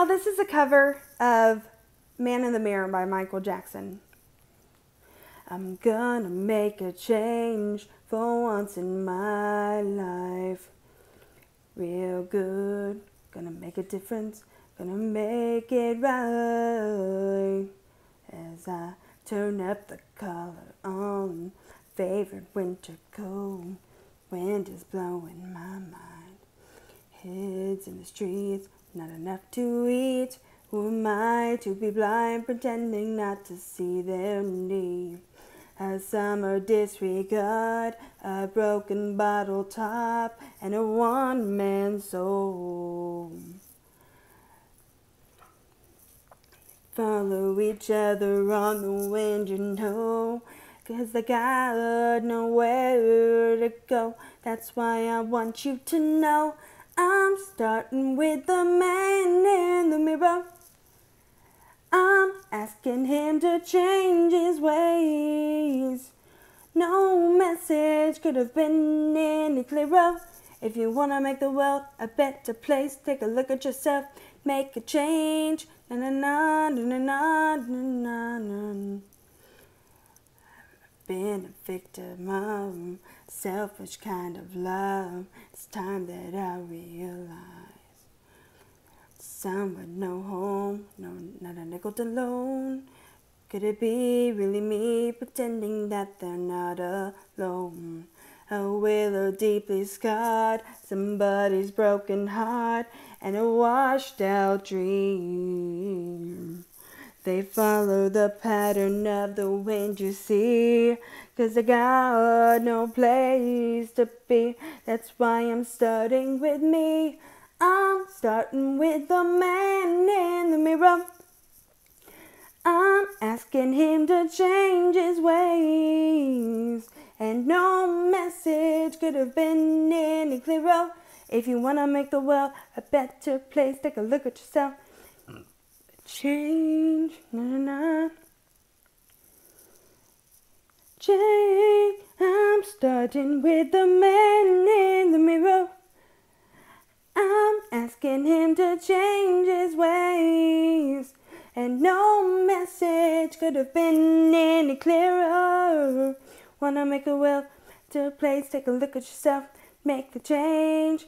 y'all, this is a cover of Man in the Mirror by Michael Jackson. I'm gonna make a change for once in my life. Real good, gonna make a difference, gonna make it right. As I turn up the collar on favorite winter coat, wind is blowing my mind. Heads in the streets, not enough to eat. Who am I to be blind, pretending not to see their need? A summer disregard, a broken bottle top, and a one man soul. Follow each other on the wind, you know. Cause I got nowhere to go. That's why I want you to know I'm starting with the man in the mirror. I'm asking him to change his ways. No message could have been any clearer. If you wanna make the world a better place, take a look at yourself, make a change. Na na na na na na na na. Been a victim of selfish kind of love. It's time that I realize. Some with no home, no, not a nickel alone. Could it be really me pretending that they're not alone? A willow deeply scarred, somebody's broken heart, and a washed out dream. They follow the pattern of the wind you see, cause they got no place to be. That's why I'm starting with me. I'm starting with the man in the mirror. I'm asking him to change his ways. And no message could have been any clearer. If you want to make the world a better place, take a look at yourself. Change, na na. Change, I'm starting with the man in the mirror. I'm asking him to change his ways. And no message could have been any clearer. Wanna make a well to a place, take a look at yourself, make the change.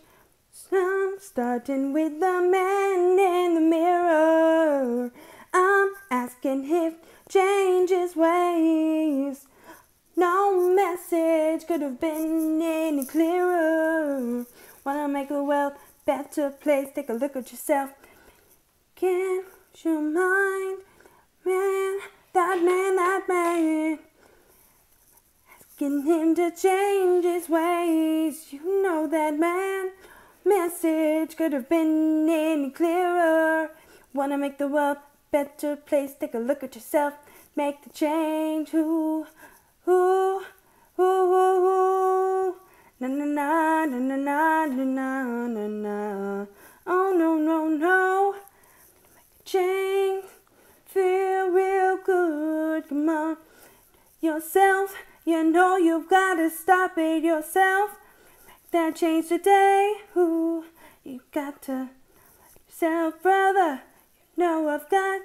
I'm starting with the man in the mirror. I'm asking him change his ways. No message could have been any clearer. Wanna make a world better place, take a look at yourself. Can't you mind, man, that man, that man? Asking him to change his ways. You know that man. Message could have been any clearer. Wanna make the world a better place, take a look at yourself, make the change. Who, who, who, who, who. Na na na na na na na na na. Oh no no no. Make a change. Feel real good. Come on. Yourself. You know you've gotta stop it yourself. That change today. Ooh, you got to yourself, brother. You know I've got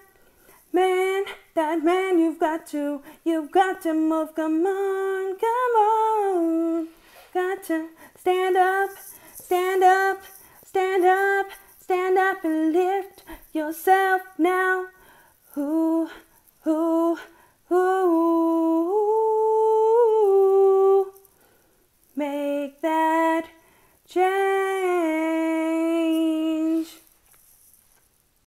man, that man you've got to, you've got to move. Come on, come on. Got to stand up, stand up, stand up, stand up and lift yourself now. Who, who, who,